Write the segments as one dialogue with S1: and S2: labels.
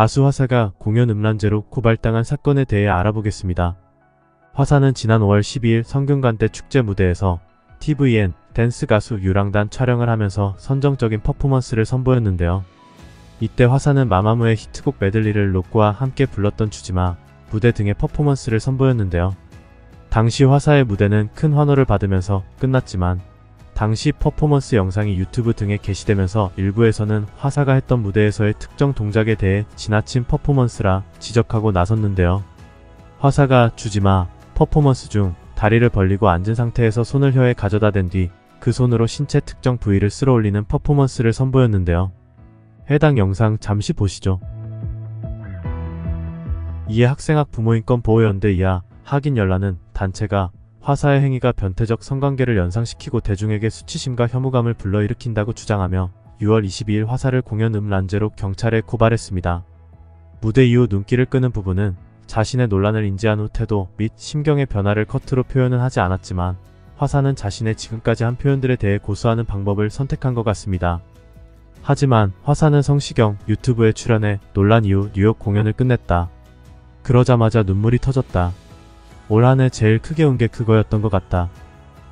S1: 가수 화사가 공연 음란죄로 고발당한 사건에 대해 알아보겠습니다. 화사는 지난 5월 12일 성균관대 축제 무대에서 tvN 댄스 가수 유랑단 촬영을 하면서 선정적인 퍼포먼스를 선보였는데요. 이때 화사는 마마무의 히트곡 메들리를 로꼬와 함께 불렀던 주지마 무대 등의 퍼포먼스를 선보였는데요. 당시 화사의 무대는 큰 환호를 받으면서 끝났지만 당시 퍼포먼스 영상이 유튜브 등에 게시되면서 일부에서는 화사가 했던 무대에서의 특정 동작에 대해 지나친 퍼포먼스라 지적하고 나섰는데요. 화사가 주지마 퍼포먼스 중 다리를 벌리고 앉은 상태에서 손을 혀에 가져다 댄 뒤 그 손으로 신체 특정 부위를 쓸어 올리는 퍼포먼스를 선보였는데요. 해당 영상 잠시 보시죠. 이에 학생학 부모인권 보호연대 이하 학인 연라는 단체가 화사의 행위가 변태적 성관계를 연상시키고 대중에게 수치심과 혐오감을 불러일으킨다고 주장하며 6월 22일 화사를 공연 음란죄로 경찰에 고발했습니다. 무대 이후 눈길을 끄는 부분은 자신의 논란을 인지한 후 태도 및 심경의 변화를 커트로 표현은 하지 않았지만 화사는 자신의 지금까지 한 표현들에 대해 고수하는 방법을 선택한 것 같습니다. 하지만 화사는 성시경 유튜브에 출연해 논란 이후 뉴욕 공연을 끝냈다. 그러자마자 눈물이 터졌다. 올 한해 제일 크게 운 게 그거였던 것 같다.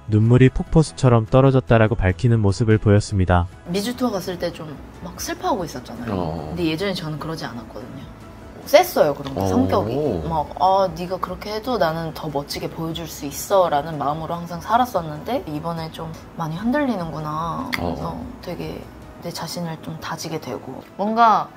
S1: 눈물이 폭포수처럼 떨어졌다라고 밝히는 모습을 보였습니다.
S2: 미주 투어 갔을 때 좀 막 슬퍼하고 있었잖아요.
S3: 어.
S2: 근데 예전에 저는 그러지 않았거든요. 셌어요 그런 게
S3: 어.
S2: 성격이 막아 네가 그렇게 해도 나는 더 멋지게 보여줄 수 있어라는 마음으로 항상 살았었는데 이번에 좀 많이 흔들리는구나. 그래서
S3: 어.
S2: 되게 내 자신을 좀 다지게 되고 뭔가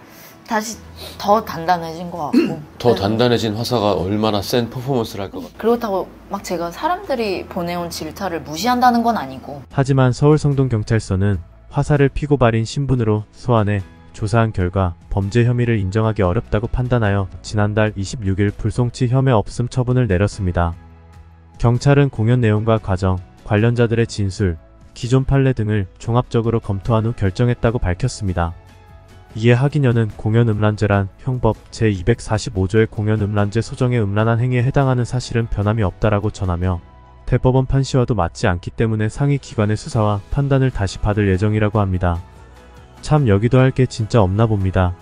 S2: 다시 더 단단해진 것 같고
S3: 더
S2: 네.
S3: 단단해진 화사가 얼마나 센 퍼포먼스를 할 것 같아.
S2: 그렇다고 막 제가 사람들이 보내온 질타를 무시한다는 건 아니고
S1: 하지만 서울성동경찰서는 화사를 피고 발인 신분으로 소환해 조사한 결과 범죄 혐의를 인정하기 어렵다고 판단하여 지난달 26일 불송치 혐의 없음 처분을 내렸습니다. 경찰은 공연 내용과 과정, 관련자들의 진술, 기존 판례 등을 종합적으로 검토한 후 결정했다고 밝혔습니다. 이에 하기녀는 공연 음란죄란 형법 제245조의 공연 음란죄 소정의 음란한 행위에 해당하는 사실은 변함이 없다라고 전하며 대법원 판시와도 맞지 않기 때문에 상위 기관의 수사와 판단을 다시 받을 예정이라고 합니다. 참 여기도 할 게 진짜 없나 봅니다.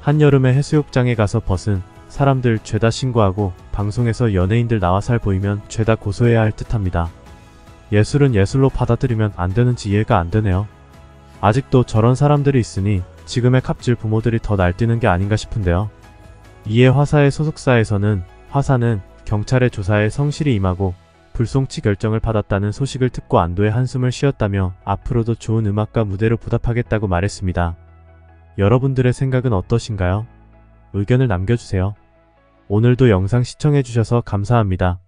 S1: 한여름에 해수욕장에 가서 벗은 사람들 죄다 신고하고 방송에서 연예인들 나와 살 보이면 죄다 고소해야 할 듯합니다. 예술은 예술로 받아들이면 안 되는지 이해가 안 되네요. 아직도 저런 사람들이 있으니 지금의 갑질 부모들이 더 날뛰는 게 아닌가 싶은데요. 이에 화사의 소속사에서는 화사는 경찰의 조사에 성실히 임하고 불송치 결정을 받았다는 소식을 듣고 안도의 한숨을 쉬었다며 앞으로도 좋은 음악과 무대로 보답하겠다고 말했습니다. 여러분들의 생각은 어떠신가요? 의견을 남겨주세요. 오늘도 영상 시청해주셔서 감사합니다.